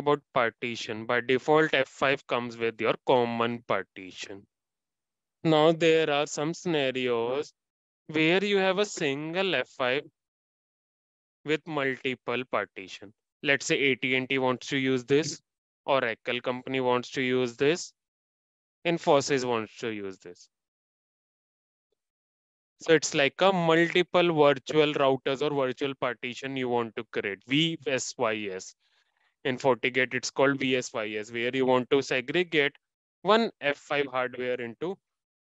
about partition, by default, F5 comes with your common partition. Now, there are some scenarios where you have a single F5 with multiple partition. Let's say AT&T wants to use this, or Oracle company wants to use this, Infosys wants to use this. So it's like a multiple virtual routers or virtual partition you want to create, VSYS. In FortiGate, it's called VSYS, where you want to segregate one F5 hardware into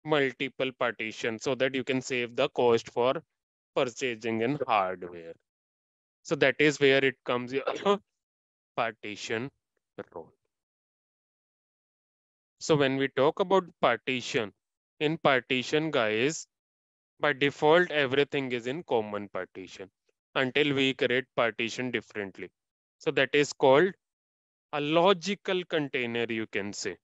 multiple partitions so that you can save the cost for purchasing in hardware. So that is where it comes partition role. So when we talk about partition, in partition, guys, by default, everything is in common partition until we create partition differently. So that is called a logical container, you can say.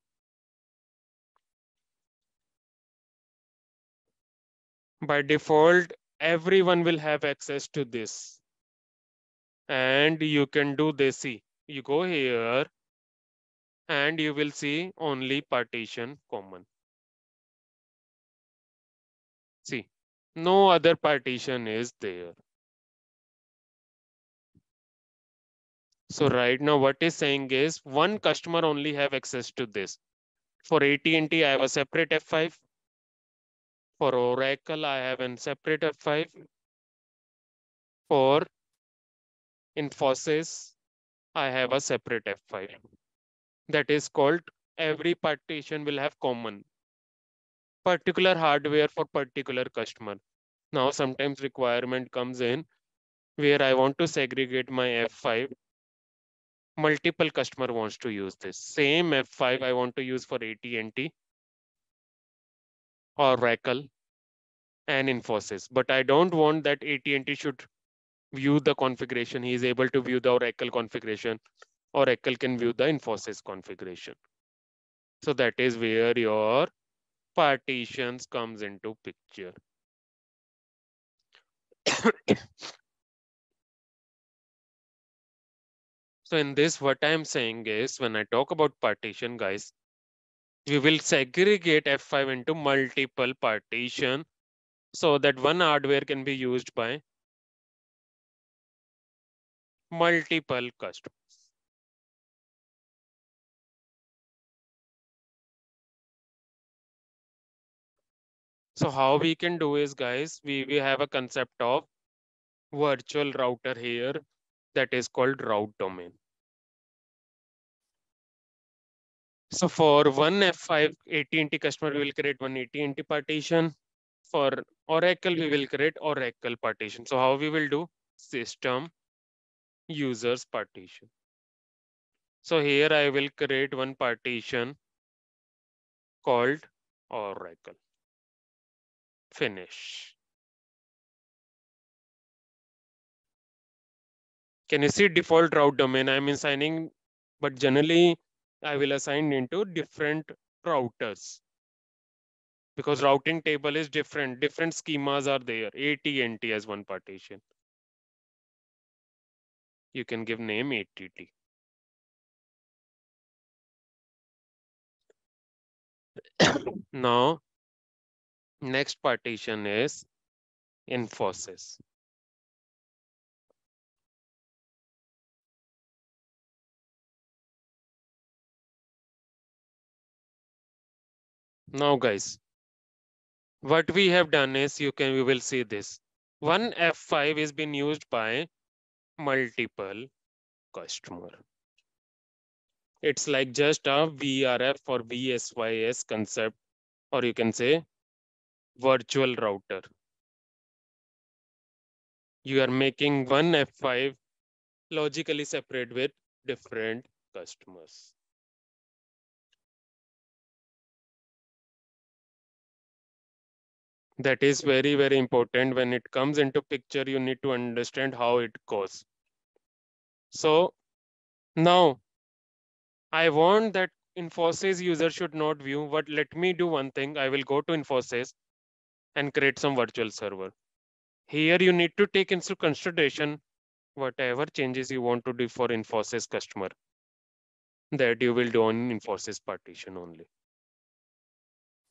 By default, everyone will have access to this. And you can do this. See, you go here and you will see only partition common. See, no other partition is there. So right now what is saying is one customer only have access to this. For AT&T, I have a separate F5. For Oracle, I have a separate F5. For Infosys, I have a separate F5 that is called every partition will have common particular hardware for particular customer. Now sometimes requirement comes in where I want to segregate my F5. Multiple customer wants to use this. Same F5 I want to use for AT&T, or Oracle, and Infosys. But I don't want that AT&T should view the configuration. He is able to view the Oracle configuration or Oracle can view the Infosys configuration. So that is where your partitions comes into picture. so in this, what I'm saying is when I talk about partition, guys, we will segregate F5 into multiple partition so that one hardware can be used by multiple customers. So how we can do is guys, we, we have a concept of virtual router here that is called route domain. So for one F5 AT&T customer, we will create one AT&T partition. For Oracle, we will create Oracle partition. So how we will do system users partition. So here I will create one partition called Oracle finish. Can you see default route domain? I'm assigning, but generally I will assign into different routers because routing table is different. Different schemas are there. AT&T as one partition. You can give name ATT. now Next partition is Infosys. Now guys, what we have done is you can, we will see this. One F5 is being used by multiple customer. It's like just a VRF or VSYS concept, or you can say virtual router. You are making one F5 logically separate with different customers. That is very, very important. When it comes into picture, you need to understand how it goes. So now I want that Infosys user should not view, but let me do one thing. I will go to Infosys and create some virtual server. Here you need to take into consideration whatever changes you want to do for Infosys customer, that you will do on Infosys partition only.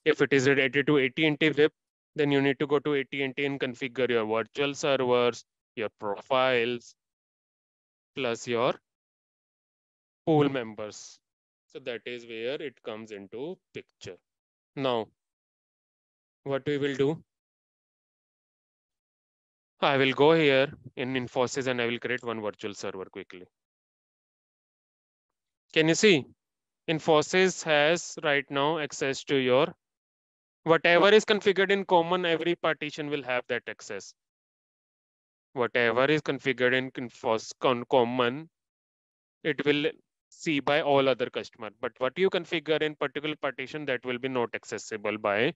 If it is related to AT&T web, then you need to go to AT&T and configure your virtual servers, your profiles, plus your pool hmm. members. So that is where it comes into picture. Now, what we will do, I will go here in Infosys and I will create one virtual server quickly. Can you see? Infosys has right now access to your whatever is configured in common, every partition will have that access. Whatever is configured in common, it will see by all other customer. But what you configure in particular partition that will be not accessible by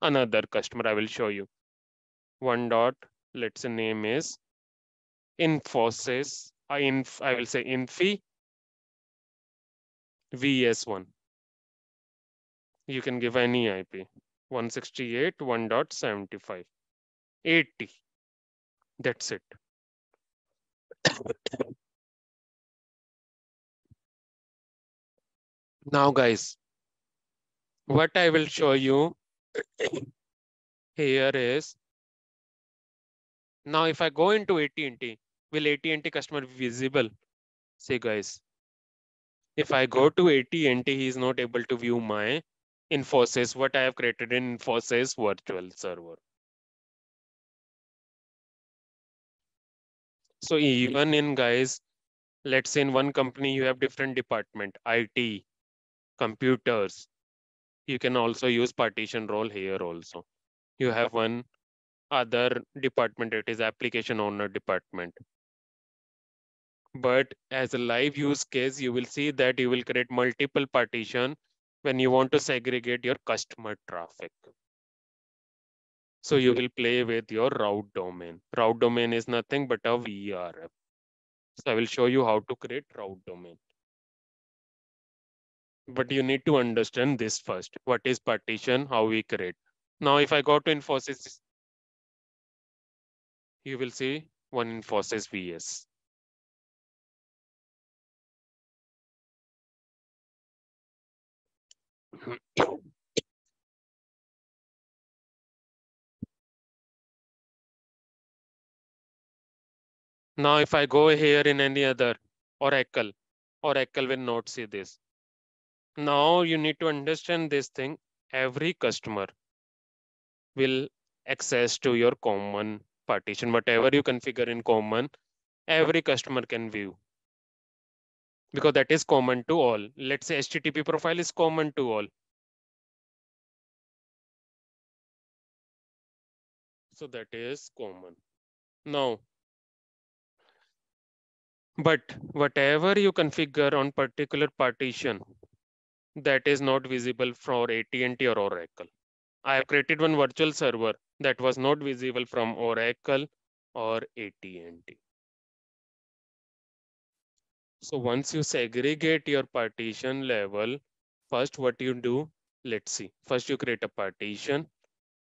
another customer. I will show you. One dot let's say name is Infosys, I, inf, I will say Infi VS1. You can give any IP, 168, 1.75, 80. That's it. now guys, what I will show you here is now, if I go into AT&T, will AT&T customer be visible? Say guys, if I go to AT&T, he is not able to view my Infosys, what I have created in Infosys virtual server. So even in guys, let's say in one company, you have different department, IT, computers. You can also use partition role here also. You have one other department, it is application owner department. But as a live use case, you will see that you will create multiple partition when you want to segregate your customer traffic. So you will play with your route domain. Route domain is nothing but a VRF. So I will show you how to create route domain. But you need to understand this first. What is partition, how we create. Now, if I go to Infosys you will see one Infosys VS. now, if I go here in any other Oracle, Oracle will not see this. Now you need to understand this thing. Every customer will access to your common partition, whatever you configure in common, every customer can view. Because that is common to all. Let's say HTTP profile is common to all. So that is common. Now, but whatever you configure on particular partition, that is not visible for AT&T or Oracle. I have created one virtual server that was not visible from Oracle or AT&T. So once you segregate your partition level, first what you do, let's see. First you create a partition.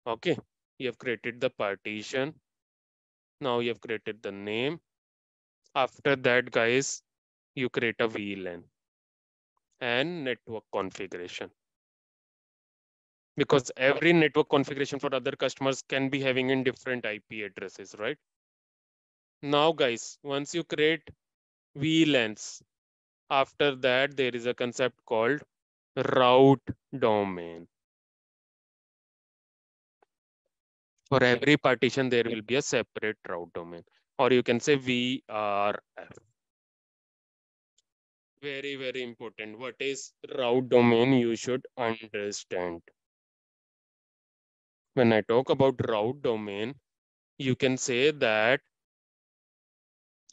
Okay, you have created the partition. Now you have created the name. After that, guys, you create a VLAN and network configuration because every network configuration for other customers can be having in different IP addresses, right? Now, guys, once you create VLANs, after that, there is a concept called route domain. For every partition, there will be a separate route domain, or you can say VRF. Very, very important. What is route domain? You should understand when I talk about route domain, you can say that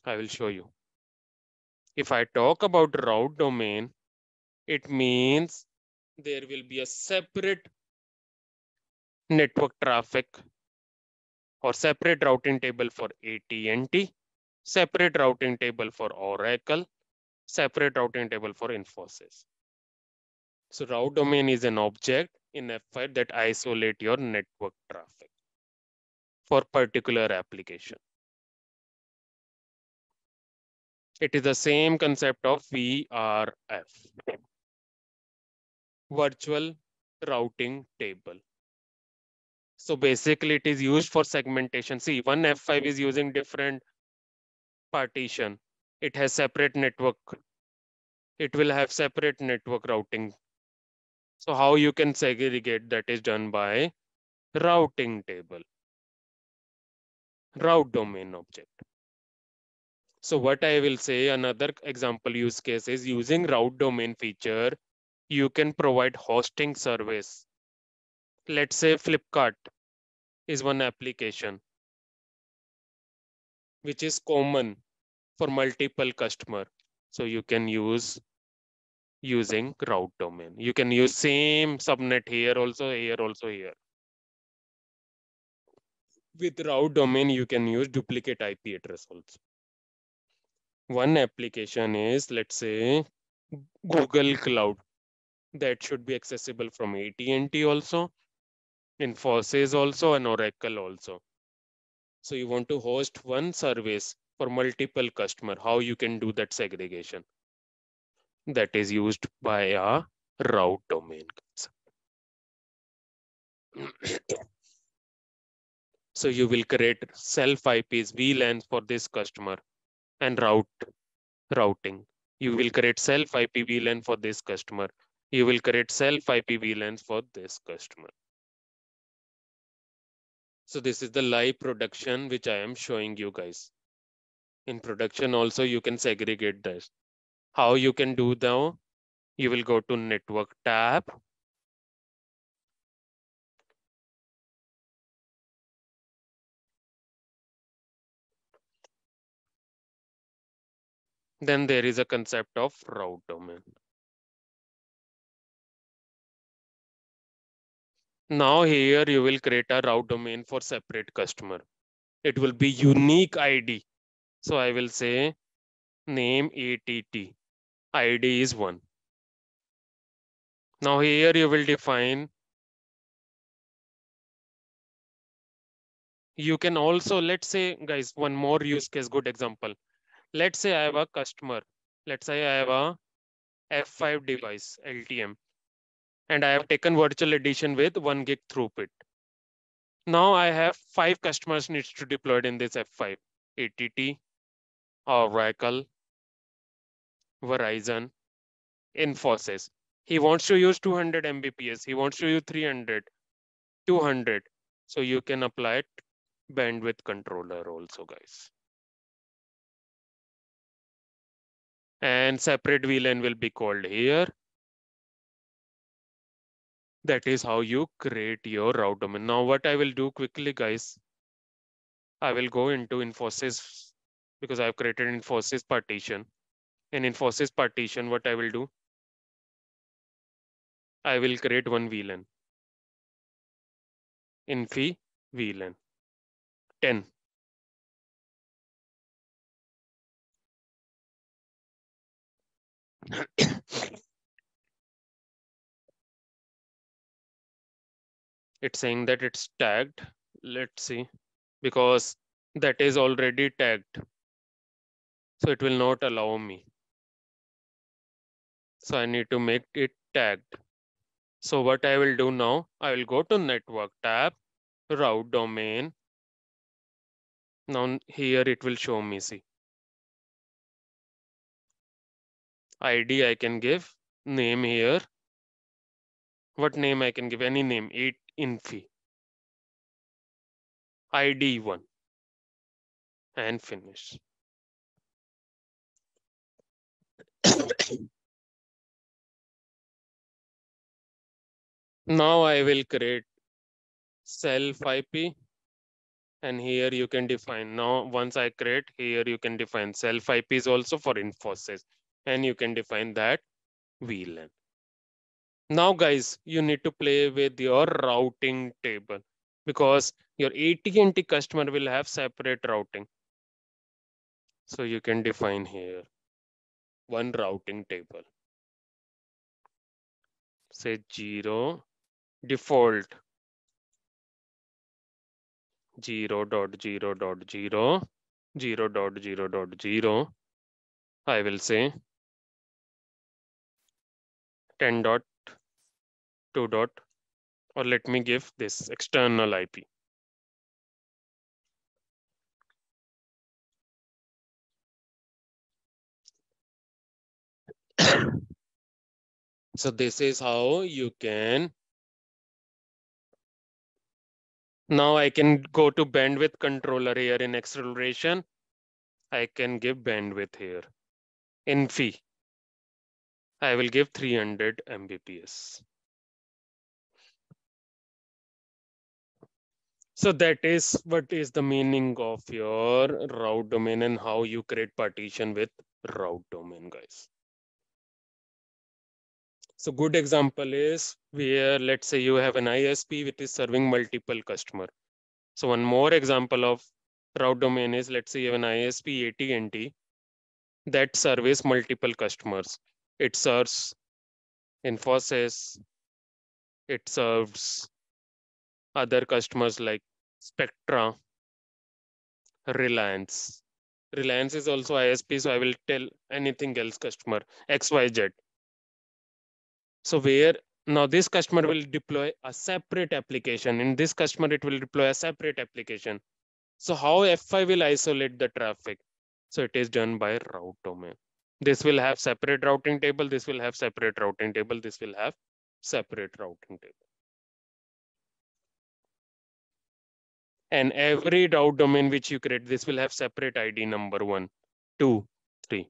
I will show you. If I talk about route domain, it means there will be a separate network traffic or separate routing table for AT&T, separate routing table for Oracle, separate routing table for Infosys. So route domain is an object in F5 that isolate your network traffic for particular application. It is the same concept of VRF. Virtual routing table. So basically it is used for segmentation. See, one F5 is using different partition. It has separate network. It will have separate network routing. So how you can segregate that is done by routing table. Route domain object. So what I will say, another example use case is using route domain feature, you can provide hosting service. Let's say Flipkart is one application which is common for multiple customer. So you can use using route domain. You can use same subnet here also, here also, here. With route domain, you can use duplicate IP address also. One application is, let's say, Google Cloud. That should be accessible from AT&T also, Infosys also, and Oracle also. So you want to host one service for multiple customer, how you can do that segregation. That is used by a route domain so you will create self IPs, VLANs for this customer and route routing. You will create self IP VLAN for this customer. You will create self IP VLANs for this customer. So this is the live production which I am showing you guys. In production also you can segregate this. How you can do now? You will go to network tab. Then there is a concept of route domain. Now here you will create a route domain for separate customer. It will be unique ID. So I will say name ATT. ID is one. Now here you will define. You can also, let's say, guys, one more use case, good example. Let's say I have a customer. Let's say I have a F5 device, LTM, and I have taken virtual edition with one gig throughput. Now I have five customers needs to deploy in this F5, ATT, Oracle, Verizon, Infosys. He wants to use 200 Mbps. He wants to use 300, 200. So you can apply it bandwidth controller also, guys. And separate VLAN will be called here. That is how you create your route domain. Now what I will do quickly, guys, I will go into Infosys because I've created Infosys partition. In Infosys partition, what I will do, I will create one VLAN. Infi VLAN 10. it's saying that it's tagged. Let's see, because that is already tagged. So it will not allow me. So I need to make it tagged. So what I will do now, I will go to network tab, route domain. Now here it will show me, see. ID I can give, name here. What name I can give? Any name, 8 infi. ID one and finish. now I will create self IP and here you can define now once I create here you can define self IP is also for Infosys and you can define that VLAN. Now guys, you need to play with your routing table because your AT&T customer will have separate routing. So you can define here one routing table. Say zero default zero dot zero dot zero zero dot zero dot zero I will say 10 dot 2 dot, or let me give this external IP. so this is how you can now I can go to bandwidth controller here in acceleration. I can give bandwidth here in phi. I will give 300 Mbps. So that is what is the meaning of your route domain and how you create partition with route domain, guys. So good example is where let's say you have an ISP which is serving multiple customer. So one more example of route domain is let's say you have an ISP AT&T that service multiple customers. It serves Infosys, it serves other customers like Spectra, Reliance. Reliance is also ISP, so I will tell anything else customer, XYZ. So where now this customer will deploy a separate application. In this customer, it will deploy a separate application. So how F5 will isolate the traffic? So it is done by route domain. This will have separate routing table. This will have separate routing table. This will have separate routing table. And every route domain which you create, this will have separate ID number one, two, three.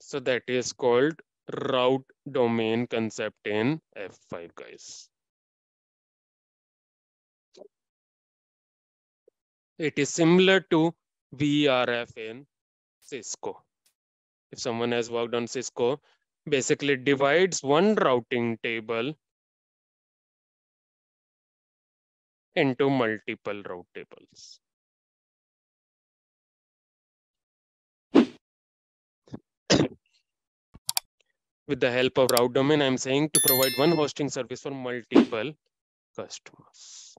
So that is called route domain concept in F5 guys. It is similar to VRF in Cisco. If someone has worked on Cisco, basically divides one routing table into multiple route tables. With the help of route domain, I'm saying to provide one hosting service for multiple customers.